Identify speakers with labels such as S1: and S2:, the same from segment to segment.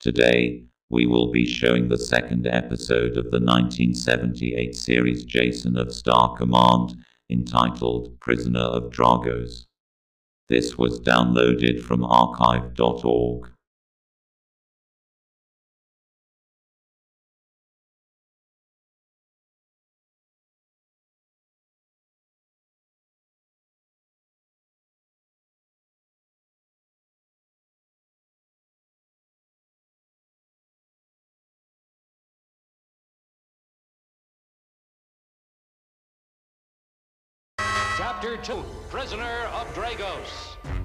S1: Today, we will be showing the second episode of the 1978 series Jason of Star Command, entitled Prisoner of Dragos. This was downloaded from archive.org.
S2: Chapter 2 Prisoner of Dragos.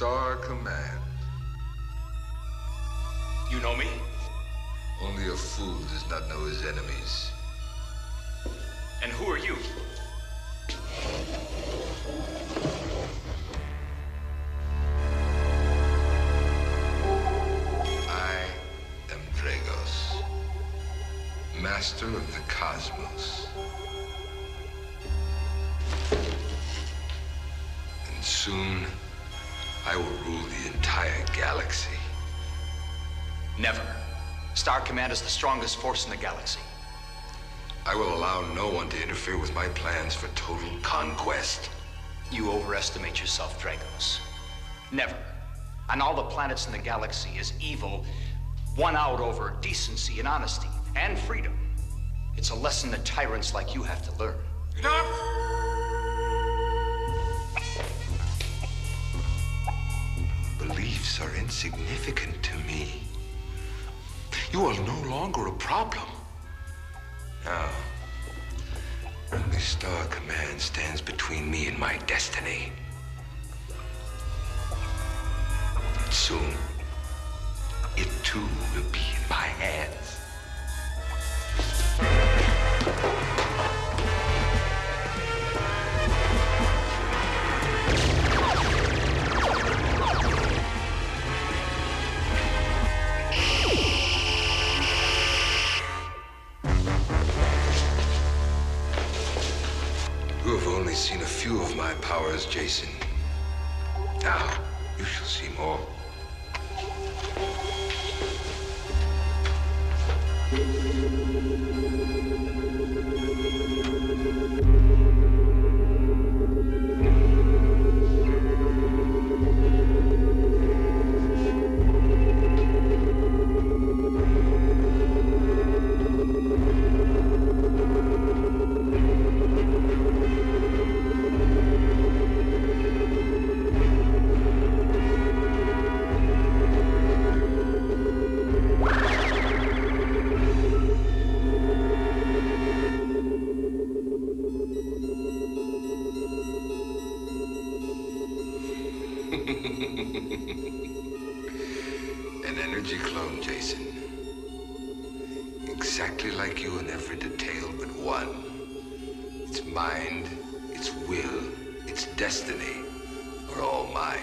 S3: Star Command.
S4: You know me?
S3: Only a fool does not know his enemies.
S4: And who are you?
S3: I am Dragos, master of the cosmos. And soon, I will rule the entire galaxy.
S4: Never. Star Command is the strongest force in the galaxy.
S3: I will allow no one to interfere with my plans for total conquest.
S4: You overestimate yourself, Dragos. Never. On all the planets in the galaxy is evil won out over decency and honesty and freedom. It's a lesson that tyrants like you have to learn.
S3: Are insignificant to me. You are no longer a problem. Now, only Star Command stands between me and my destiny. Soon, it too will be in my hands. Powers, Jason. Now, you shall see more. An Exactly like you in every detail but one. Its mind, its will, its destiny are all mine.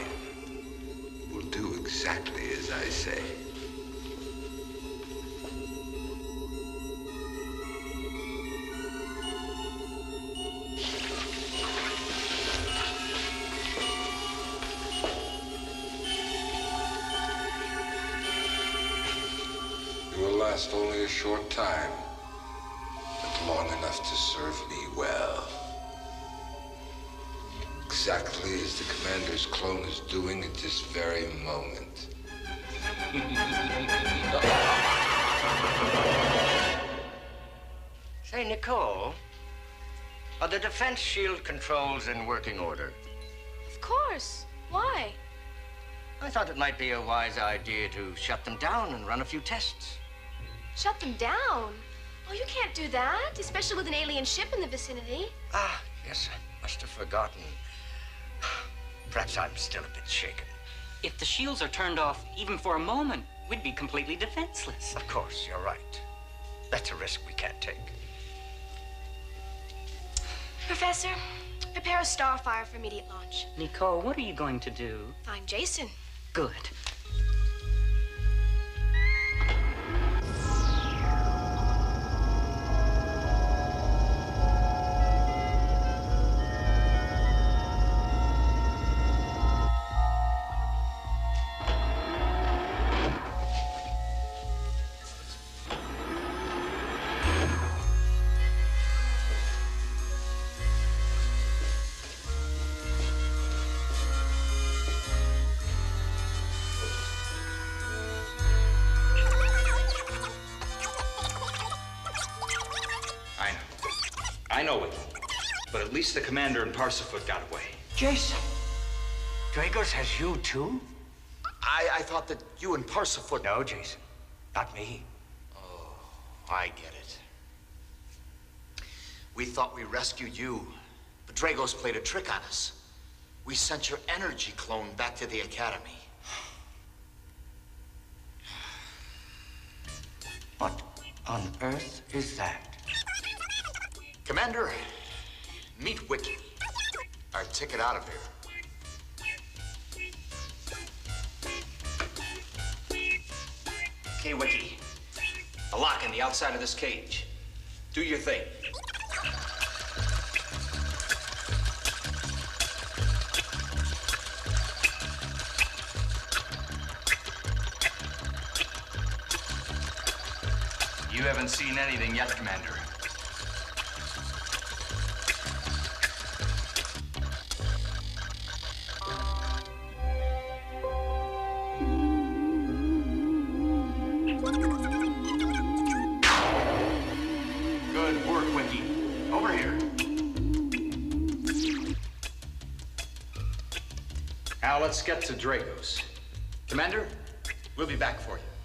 S3: It will do exactly as I say. You will last only a short time, but long enough to serve me well. Exactly as the commander's clone is doing at this very moment.
S5: Say, Nicole, are the defense shield controls in working order?
S6: Of course. Why?
S5: I thought it might be a wise idea to shut them down and run a few tests.
S6: Shut them down? Oh, you can't do that, especially with an alien ship in the vicinity.
S5: Ah, yes, I must have forgotten. Perhaps I'm still a bit shaken.
S7: If the shields are turned off even for a moment, we'd be completely defenseless.
S5: Of course, you're right. That's a risk we can't take.
S6: Professor, prepare a starfire for immediate launch.
S7: Nicole, what are you going to do?
S6: Find Jason.
S7: Good.
S4: Least the commander and Parsafoot got away.
S5: Jason, Dragos has you too?
S8: I, I thought that you and Parsafoot.
S5: No, Jason, not me.
S8: Oh, I get it. We thought we rescued you, but Dragos played a trick on us. We sent your energy clone back to the Academy.
S5: What on earth is that?
S8: Commander, meet Wiki. Our ticket out of here.
S4: Okay, Wiki. A lock in the outside of this cage. Do your thing. You haven't seen anything yet, Commander. Now let's get to Dragos. Commander, we'll be back for you.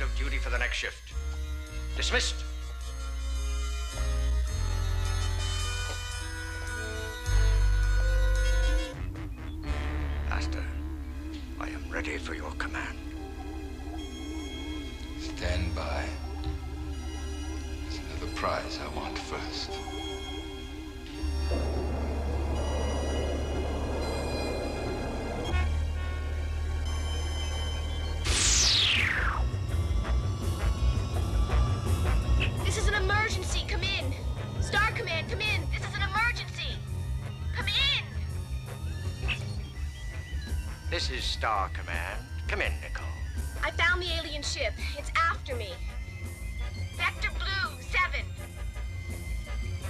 S5: Of duty for the next shift. Dismissed.
S6: Star Command. Come in,
S5: Nicole.
S6: I found the alien ship. It's after me. Vector Blue, 7.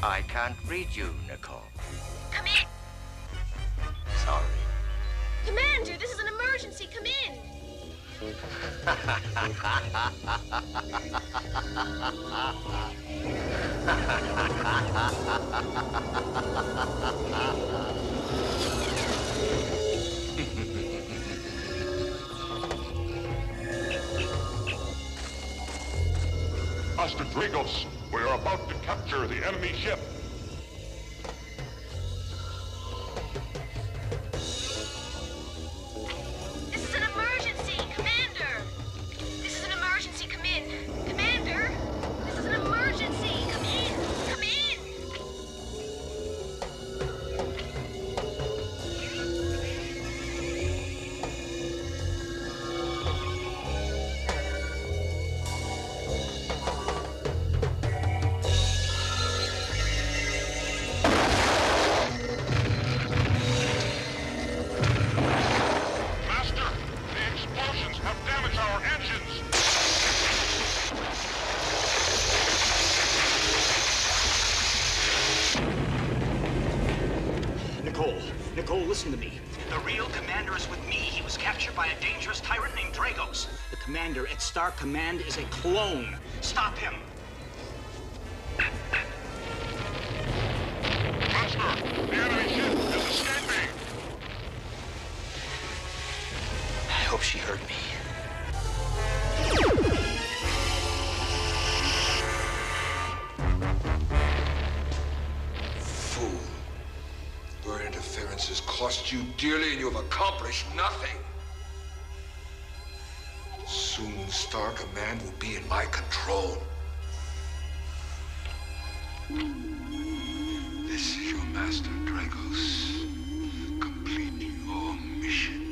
S5: I can't read you, Nicole.
S6: Come in.
S5: Sorry.
S6: Commander, this is an emergency. Come in.
S9: Master Dragos, we are about to capture the enemy ship.
S6: Oh,
S4: listen to me. The real commander is with me. He was captured by a dangerous tyrant named Dragos. The commander at Star Command is a clone. Stop him.
S9: Master, the enemy ship is escaping.
S4: I hope she heard me.
S3: Interference has cost you dearly and you have accomplished nothing. Soon Star Command will be in my control. This is your master, Dragos. Complete your mission.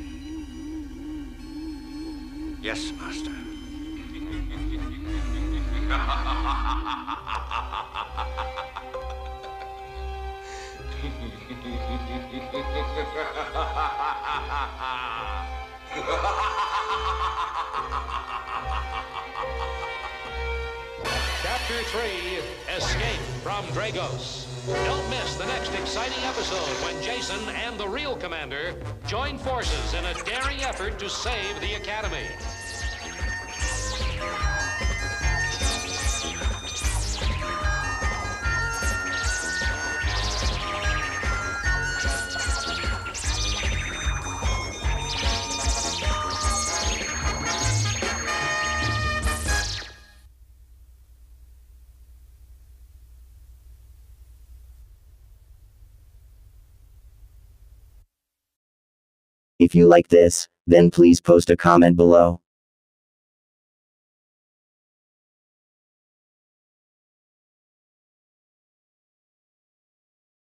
S5: Yes, Master.
S2: Chapter 3 Escape from Dragos. Don't miss the next exciting episode when Jason and the real commander join forces in a daring effort to save the Academy.
S10: If you like this, then please post a comment below.